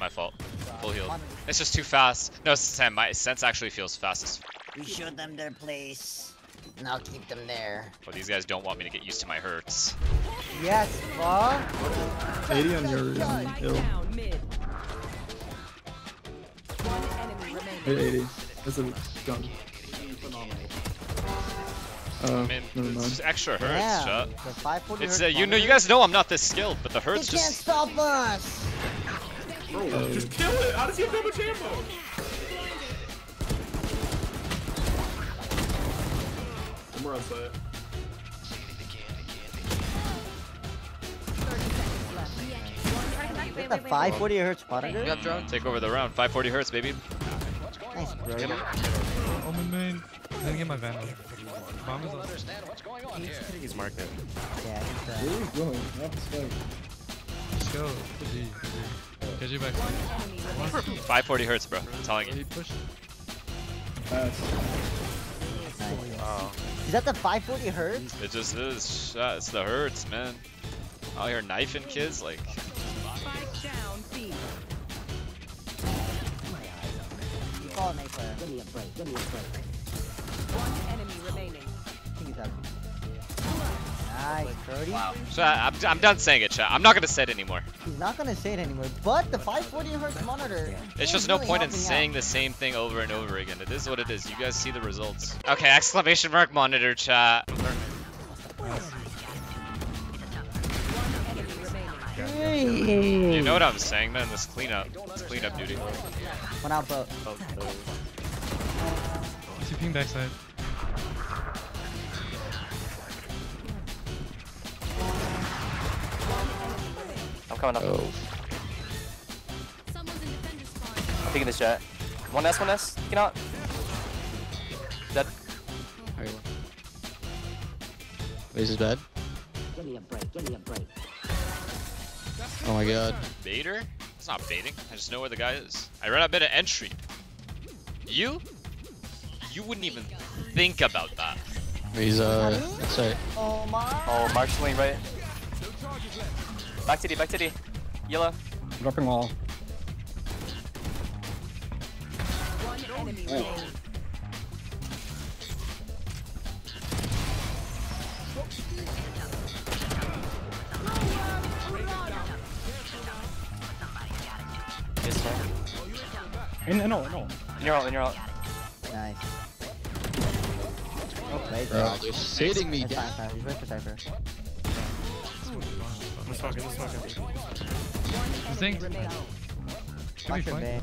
my fault. Full heal. It's just too fast. No, Sam, my sense actually feels fastest. We showed them their place. And I'll keep them there. But these guys don't want me to get used to my hertz. Yes, fuck. 80 on your hill. Down mid. One enemy remaining. 80. That's a gun. Oh, I mean, never it's mind. just extra hertz, Yeah. shut. The 540 It's hertz uh, you know, you guys know I'm not this skilled, but the They hurts can't stop us. Bro, Oh. just kill it. How does he have that much ammo? Somewhere outside. Is that the 540 hertz monitor? You got drone. Take over the round. 540 hertz, baby. Nice, bro. Oh my main. I didn't get my vandal. Bomb is on. He's market. Yeah, I think so. Where are you going? Not the spike. Let's go. G. G. KG back. 540 hertz, bro. I'm telling you. He pushed. Pass. Oh. Is that the 540 hertz? It just is. It's the hertz, man. Out here knifing kids, like. Spike down B. You call it Mayfair. Give me a break. Give me a break. One enemy Nice, Cody. Shut. I'm, I'm done saying it, chat. I'm not gonna say it anymore. He's not gonna say it anymore. But the 540 hertz monitor. It's just no really point in saying out. the same thing over and over again. It is what it is. You guys see the results. Okay, exclamation mark monitor chat. Enemy remaining. You know what I'm saying, man? This cleanup. This cleanup duty. One out boat. Is oh, he oh. ping backside? Coming up. Oh. I'm taking this jet. One S, one S. Get out. Dead. Base is bad. Oh my god. Baiter? It's not baiting. I just know where the guy is. I ran a bit of entry. You? You wouldn't even think about that. He's uh sorry. Oh my. Oh, marshalling right. Back to D, back to D. Yellow. Dropping wall. One enemy remaining. Yes, sir. In, no, no. In your ult, in your ult. Nice. Oh, play Bro, dodge. you're sitting me down. He's waiting for Cypher. I'm smoking, I'm smoking. This thing. Enemy remaining. Should be fine. bay.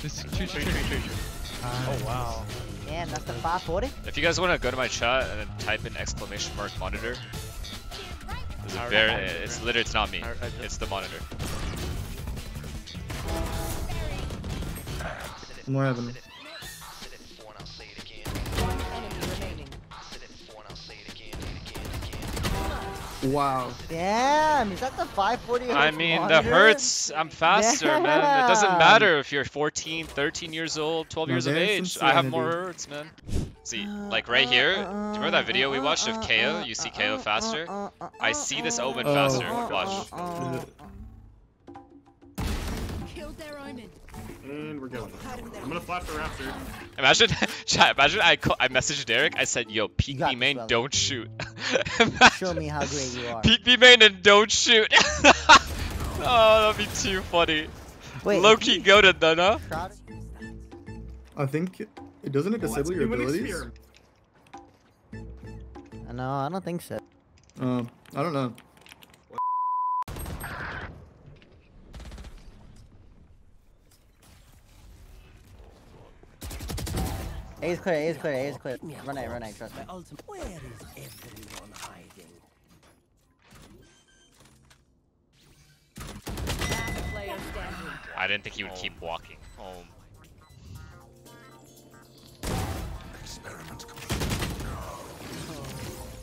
This tree, tree, Tree, tree. tree, tree, tree. Oh wow. Damn, that's the 540. If you guys want to go to my chat and then type in exclamation mark monitor, it's a very, it's literally, it's not me. It's the monitor. More heaven. Enemy Wow. Damn, is that the 540 I mean, the monitor? hertz, I'm faster, man. It doesn't matter if you're 14, 13 years old, 12 No, years of age. I have more sanity. hertz, man. See, uh, like right uh, here, do you remember that video we watched of KO? You see KO faster? I see this Omen faster. Watch. And we're going. I'm gonna flash the raptor. Imagine, chat, imagine I, call, I messaged Derek, I said, yo, peek me main, brother. don't shoot. Show me how great you are. Peek me main and don't shoot. oh, that'd be too funny. Wait, Low-key goaded then, huh? Shroud- I think it doesn't it Let's disable your abilities? No, I don't think so. Um, I don't know. A is clear, A is clear, A is clear. Run A, run A, trust me. Last player standing. I didn't think he would keep walking. Oh.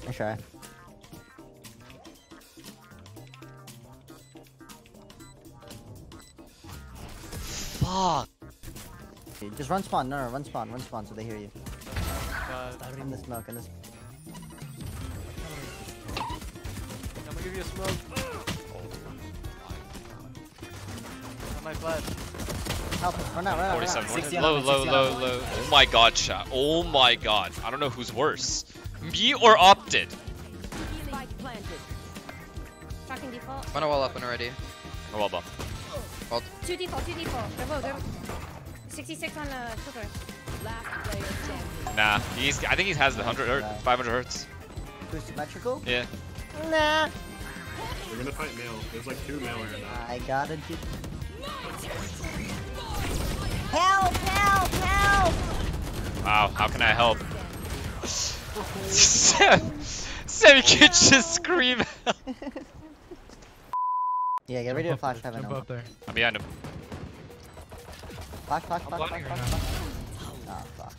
Nice try. Fuck. Just run spawn, no, no, run spawn, run spawn so they hear you. In the smoke, in the smoke. I'm gonna give you a smoke. my flash. Help us. Run out, run out, run out. 47. 60 Low, on low, 60 on low, low. Oh my god, chat. Oh my god. I don't know who's worse. Me or Opted? Spike planted. Fucking default. I'm gonna wall up when we're ready. Oh, well, well. Two default, two default. They're low, they're 66 on uh, filter. Last player standing. Nah, he's. I think he has the 100 hertz, 500 hertz. Too symmetrical? Yeah. Nah. We're gonna fight male. There's like two male right now. I gotta do. Help! Help! Help! Wow, how can I help? Sam, Sam, you can just scream. Yeah, get ready to flash Jump heaven. up there. I'm behind him. Flash, flash, flash, flash, blocking flash, right flash. Oh, fuck.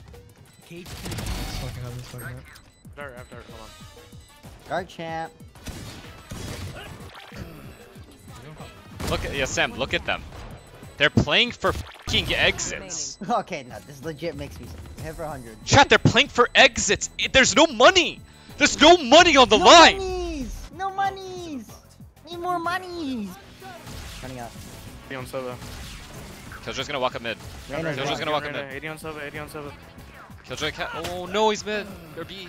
He's fucking up, he's fucking up. Dart, after, hold on. Guard champ. Look at yeah, Sam. Look at them. They're playing for fucking exits. Okay, no, this legit makes me hit for 100. Chat, they're playing for exits. It- there's no money. There's no money on the no line. monies! No monies! Need more monies! Running out. 80 on Sova. Killjoy's gonna walk up mid. Reyna's Killjoy's wrong. gonna walk up mid. 80 on Sova, 80 on Sova. Killjoy cat. Oh no, he's mid. They're B.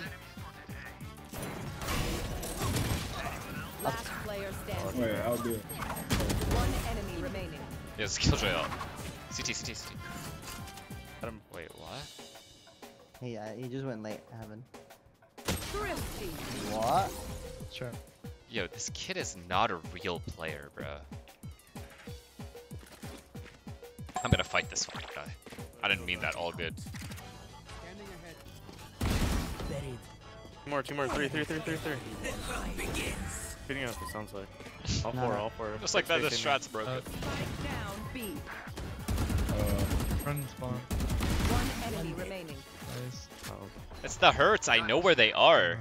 Last player standing. Wait, I'll do it. One enemy remaining. Yes, Killjoy out. CT, CT, CT. Got him. Wait, what? He, uh, he just went late, heaven. Thrifty. What? Sure. Yo, this kid is not a real player, bro. I'm gonna fight this fucking guy. I didn't mean that all good. Two more, two more, three, three, three, three, three. Beating us, it sounds like. All four, all four. Just like that, the strat's broken. Uh, Spike. Run spawn. One enemy remaining. Nice. Oh. It's the hertz. I know where they are.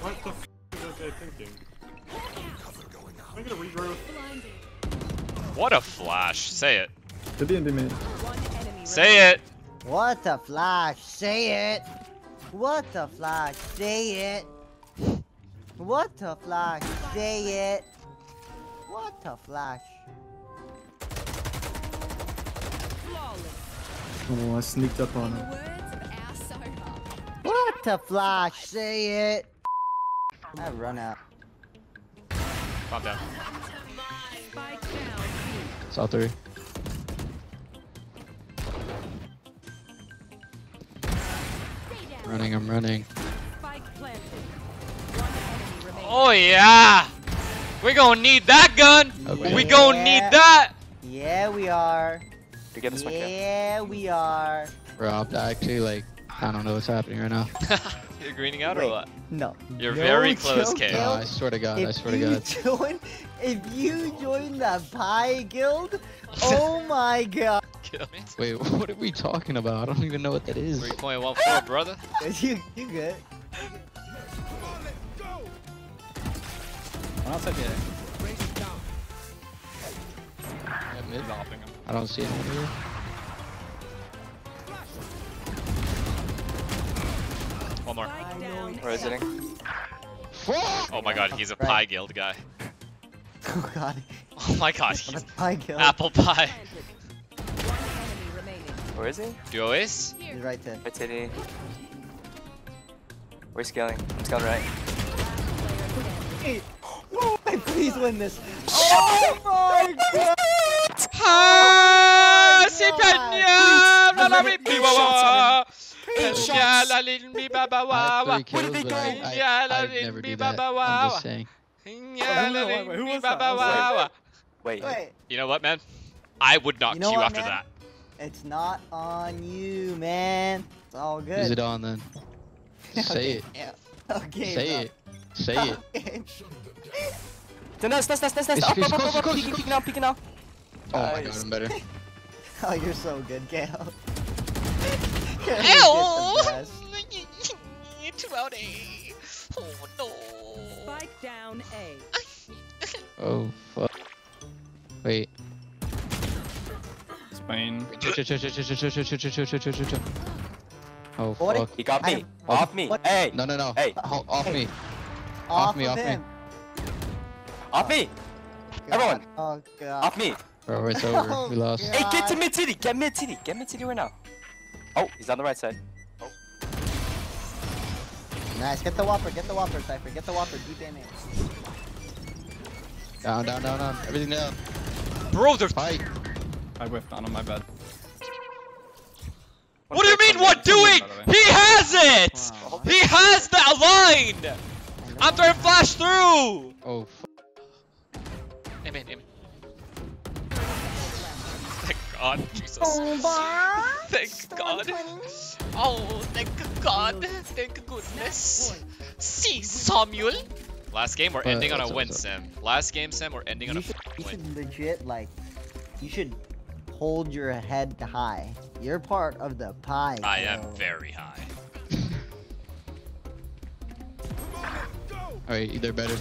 What the f is that guy thinking? I'm gonna regrowth. What a flash. Say it. The D&D mid. Enemy Say it. What the flash? Say it! What the flash? Say it! What the flash? Say it! What the flash? Oh, I sneaked up on him. What the flash? Say it! I run out. Calm down. Spike. Saw three. Running, I'm running. Spike planted. One. Oh yeah. We gonna need that gun. Okay. We gonna need that. Yeah, we are. You get this one, Ken. Yeah, we are. Robbed, actually, like, I don't know what's happening right now. You're greening out or what? No. You're No very close, joke, Kale. No, I swear to God, I If swear to you God. join, if you join the pie guild, oh my god. Wait, what are we talking about? I don't even know what that is. 3.14, brother. You, you good? Yeah, mid. I don't see anyone here. One more. Where is it? Oh my god, he's a Right. pie guild guy. Oh god. Oh my god, he's pie guild. apple pie. planted. One enemy remaining. Where is he? Duo ace? He's right there. Right titty. We're scaling. I'm scaling right. Hey, please win this. Oh my god! Ah, si pegna, la eight shots. What did they go? I, I never do that. I'm just saying. Who was that? Wait. You know what, man? I would not you know queue what, after man? that. It's not on you, man. It's all good. Is it on then? Say it. Okay. Say it. Say it. No, no, no, no, no, no. Up, up. Peeking, peeking now, peeking now. Oh my god, I'm better. oh, you're so good, Kale. Ow! Two out A. Oh no. Spike down A. oh fuck. Wait. Spine. oh fuck. He got me. Off me. Hey. No no no. Hey. Off me. Off me. Off me. Off me. Everyone. Oh god. Off me. Bro, it's over. we lost. Hey, get to mid city. Get mid city. Get mid city right now. Oh, he's on the right side. Oh. Nice. Get the whopper. Get the whopper, Cypher. Get the whopper. Deep in it. Down, down, down, down. Everything down. Bro, they're. Fight. I whiffed on him, my bad. What do you mean, what doing? He has it! Wow. He has that line! I'm trying to flash through! Oh, f Aim in, aim in. Thank God, Jesus. Oh, Thank God. Oh, thank God. Thank goodness. See, Samuel. Last game, we're Uh, ending on a win, what's Sim. Last game, Sim, we're ending on You a should, f***ing you should legit like. You should hold your head high. You're part of the pie. I am very high. Alright, either better.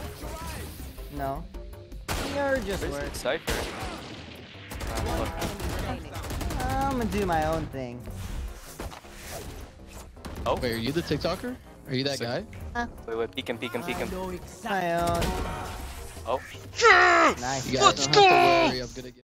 No. You're just Where's work. the I'm gonna do my own thing. Oh. Wait, are you the TikToker? Are you that guy? Wait, wait, peek him, peek him, peek him. My own. Oh. Nice. You guys don't have to worry. I'm gonna get.